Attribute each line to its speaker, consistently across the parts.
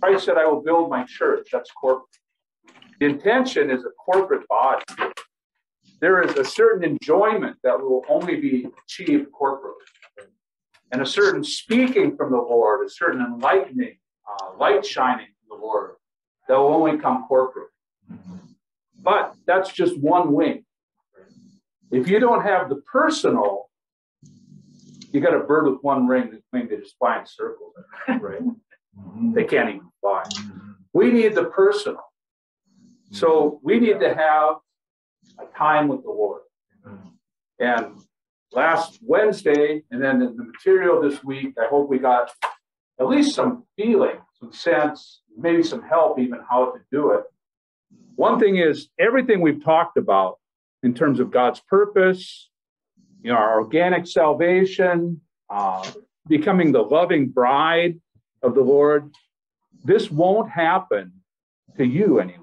Speaker 1: Christ said, I will build my church. That's corporate. The intention is a corporate body. There is a certain enjoyment that will only be achieved corporately, and a certain speaking from the Lord, a certain enlightening, uh, light shining from the Lord that will only come corporate. But that's just one wing. If you don't have the personal, you got a bird with one ring, wing that just flying circles. Right. Mm-hmm. They can't even fly. Mm-hmm. We need the personal. So mm-hmm. we need to have a time with the Lord. And last Wednesday, and then in the material this week, I hope we got at least some feeling, some sense, maybe some help even how to do it. One thing is everything we've talked about in terms of God's purpose, you know, our organic salvation, uh, becoming the loving bride of the Lord, this won't happen to you anyway,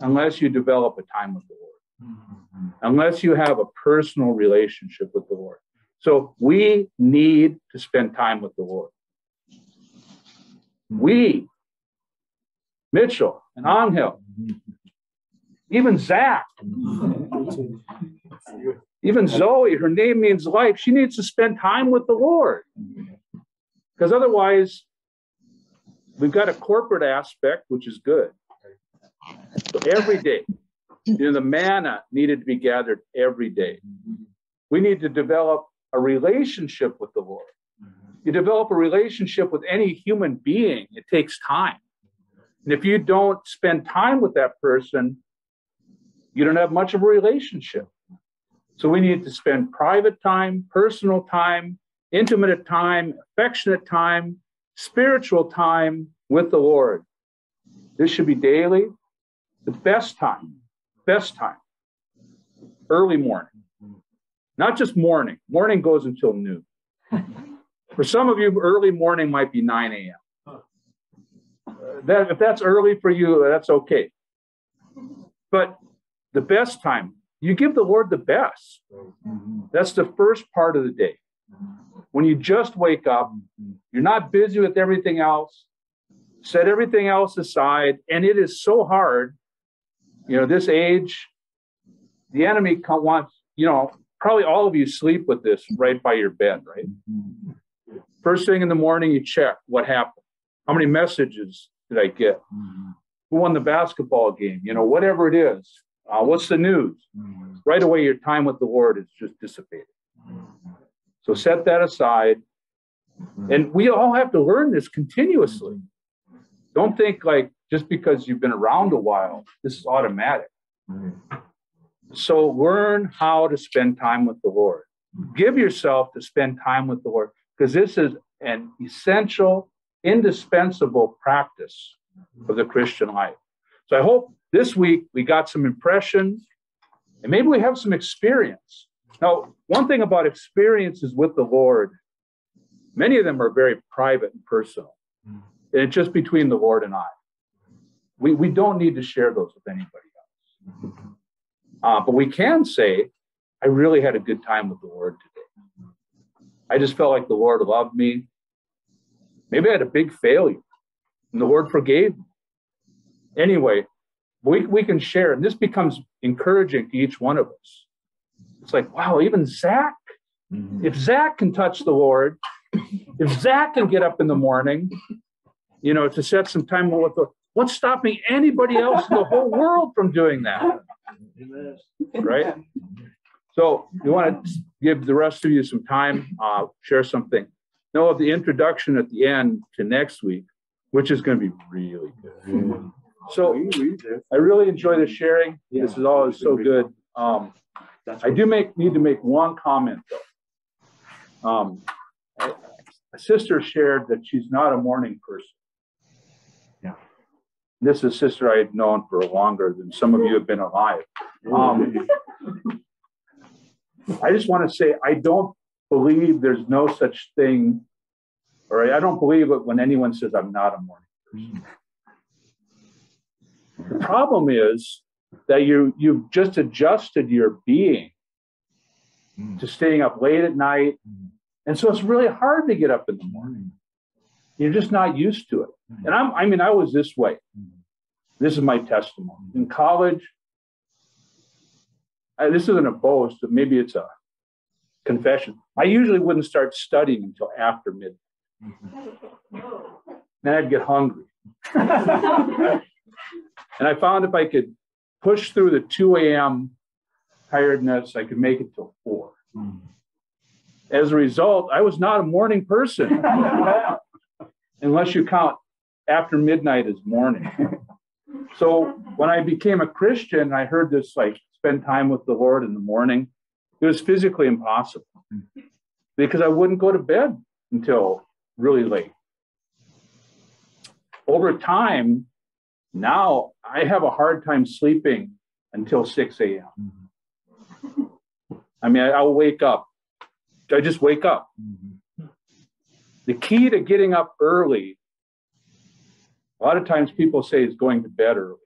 Speaker 1: unless you develop a time with the Lord, mm-hmm. unless you have a personal relationship with the Lord. So we need to spend time with the Lord. We, Mitchell and Angel, mm-hmm. even Zach, mm-hmm. even Zoe, her name means life. She needs to spend time with the Lord. Because otherwise, we've got a corporate aspect, which is good. So every day, you know, the manna needed to be gathered every day. We need to develop a relationship with the Lord. You develop a relationship with any human being, it takes time. And if you don't spend time with that person, you don't have much of a relationship. So we need to spend private time, personal time, intimate time, affectionate time, spiritual time with the Lord. This should be daily, the best time, best time, early morning. Not just morning, morning goes until noon. For some of you, early morning might be 9 a.m. That, if that's early for you, that's okay. But the best time, you give the Lord the best. Mm-hmm. That's the first part of the day. When you just wake up, you're not busy with everything else, set everything else aside, and it is so hard. You know, this age, the enemy wants, you know, probably all of you sleep with this right by your bed, right? First thing in the morning, you check what happened. How many messages did I get? Who won the basketball game? You know, whatever it is. Uh, what's the news? Right away, your time with the Lord is just dissipated. So set that aside. Mm-hmm. And we all have to learn this continuously. Don't think like just because you've been around a while, this is automatic. Mm-hmm. So learn how to spend time with the Lord. Give yourself to spend time with the Lord because this is an essential, indispensable practice of the Christian life. So I hope this week we got some impressions and maybe we have some experience. Now, one thing about experiences with the Lord, many of them are very private and personal. And it's just between the Lord and I. We, we don't need to share those with anybody else. Uh, but we can say, I really had a good time with the Lord today. I just felt like the Lord loved me. Maybe I had a big failure and the Lord forgave me. Anyway, we, we can share, and this becomes encouraging to each one of us. It's like, wow, even Zach, mm-hmm. if Zach can touch the Lord, if Zach can get up in the morning, you know, to set some time with the what's stopping anybody else in the whole world from doing that? Right? So you want to give the rest of you some time, uh, share something. Know of the introduction at the end to next week, which is going to be really good. So I really enjoy the sharing. This is always so good. Um, I do make need to make one comment though. Um, a sister shared that she's not a morning person. Yeah. This is a sister I had known for longer than some of you have been alive. Um, I just want to say I don't believe there's no such thing, or I don't believe it when anyone says I'm not a morning person. The problem is that you you've just adjusted your being mm. to staying up late at night. Mm. And so it's really hard to get up in the morning. You're just not used to it. And I'm, I mean, I was this way. This is my testimony. In college, I, this isn't a boast, but maybe it's a confession. I usually wouldn't start studying until after midnight. Then I'd get hungry. and I found if I could push through the 2 a.m. tiredness, I could make it till 4. Hmm. As a result, I was not a morning person, unless you count after midnight as morning. So when I became a Christian, I heard this like spend time with the Lord in the morning. It was physically impossible hmm. because I wouldn't go to bed until really late. Over time, now I have a hard time sleeping until 6 a.m. Mm-hmm. I mean, I, will wake up. I just wake up. Mm-hmm. The key to getting up early, a lot of times people say is going to bed early.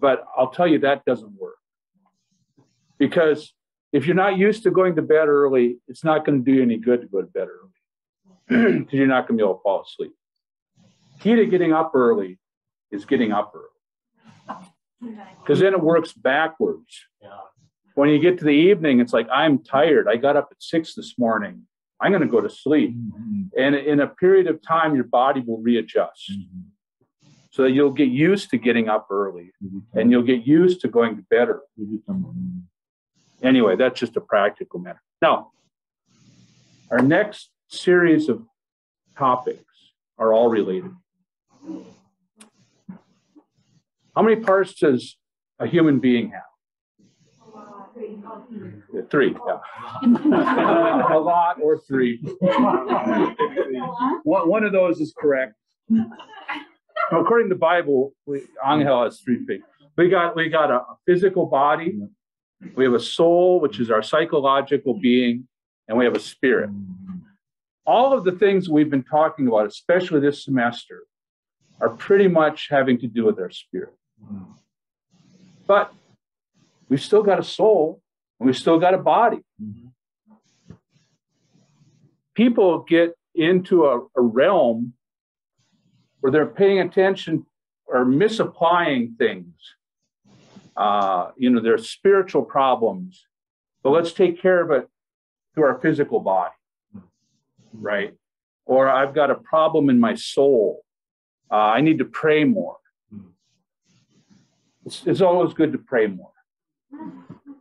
Speaker 1: But I'll tell you that doesn't work. Because if you're not used to going to bed early, it's not going to do you any good to go to bed early because you're not going to be able to fall asleep. Key to getting up early is getting up early because then it works backwards. Yeah. When you get to the evening, it's like, I'm tired. I got up at six this morning. I'm going to go to sleep. Mm-hmm. And in a period of time, your body will readjust. Mm-hmm. So that you'll get used to getting up early mm-hmm. and you'll get used to going to bed early. Anyway, that's just a practical matter. Now, our next series of topics are all related. How many parts does a human being have? Three, yeah. a lot or three. one, one of those is correct. According to the Bible, we, Angel has three feet. We got we got a, a physical body, we have a soul, which is our psychological being, and we have a spirit. All of the things we've been talking about, especially this semester, are pretty much having to do with our spirit. But we've still got a soul and we've still got a body. People get into a, a realm where they're paying attention or misapplying things uh, you know, there's spiritual problems, but let's take care of it through our physical body, right? Or I've got a problem in my soul. Uh, I need to pray more. It's, it's always good to pray more.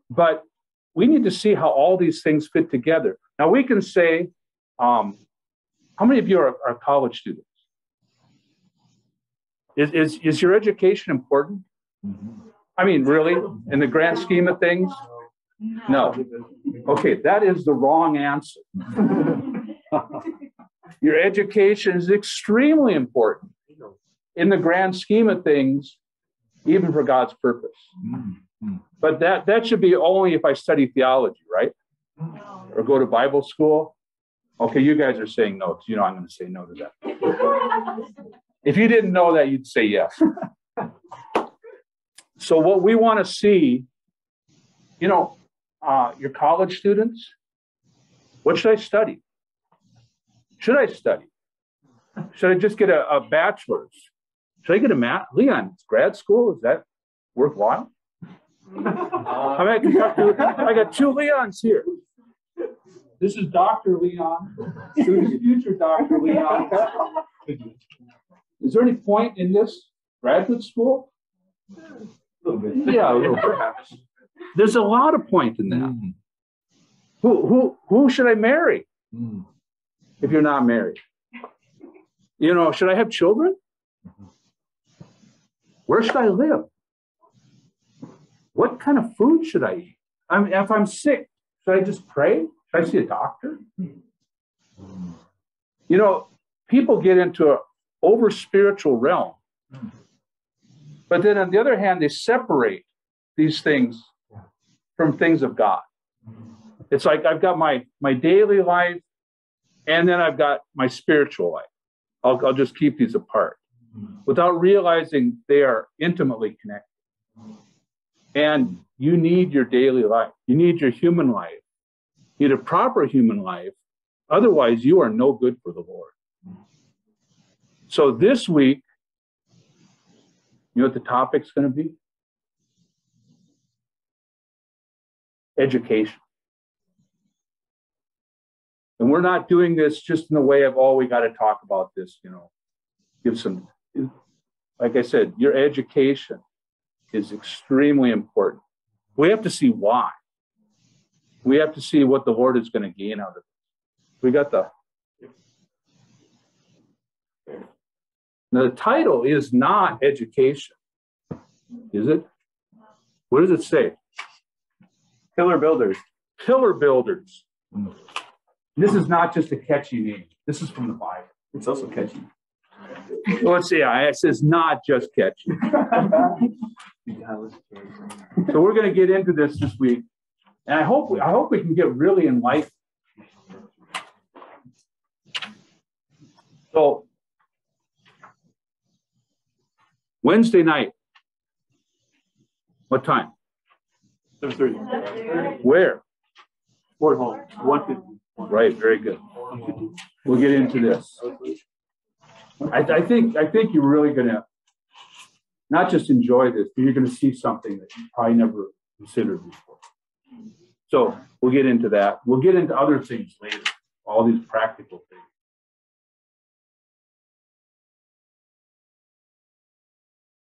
Speaker 1: But we need to see how all these things fit together. Now, we can say, um, how many of you are, are college students? Is, is, is your education important? I mean, really, in the grand scheme of things? No. Okay, that is the wrong answer. Your education is extremely important in the grand scheme of things, even for God's purpose. But that, that should be only if I study theology, right? Or go to Bible school. Okay, you guys are saying no. You know I'm going to say no to that. if you didn't know that, you'd say yes. So, what we want to see, you know, uh, your college students, what should I study? Should I study? Should I just get a, a bachelor's? Should I get a mat? Leon, it's grad school. Is that worthwhile? I, mean, I, to, I got two Leons here. This is Dr. Leon, future Dr. Leon. Is there any point in this graduate school? little bit. Yeah, a little perhaps. There's a lot of point in that. Mm. Who who who should I marry mm. if you're not married? You know, should I have children? Where should I live? What kind of food should I eat? I mean, if I'm sick, should I just pray? Should I see a doctor? You know, people get into an over spiritual realm but then on the other hand, they separate these things from things of God. It's like I've got my my daily life, and then I've got my spiritual life. I'll, I'll just keep these apart without realizing they are intimately connected. And you need your daily life. You need your human life. You need a proper human life. Otherwise, you are no good for the Lord. So this week, you know what the topic's going to be? Education. And we're not doing this just in the way of, oh, we got to talk about this, you know, give some, like I said, your education is extremely important. We have to see why. We have to see what the Lord is going to gain out of it. We got the. Now, the title is not education, is it? What does it say?
Speaker 2: Pillar builders.
Speaker 1: Pillar builders. This is not just a catchy name. This is from the Bible.
Speaker 2: It's also catchy.
Speaker 1: Let's see. It says not just catchy. So we're going to get into this this week, and I hope we, I hope we can get really enlightened. So Wednesday night, what time?
Speaker 2: Seven thirty.
Speaker 1: Where?
Speaker 2: Ford Hall, one fifty.
Speaker 1: Right. Very good. We'll get into this. I, I think I think you're really going to not just enjoy this, but you're going to see something that you probably never considered before. So we'll get into that. We'll get into other things later, all these practical things.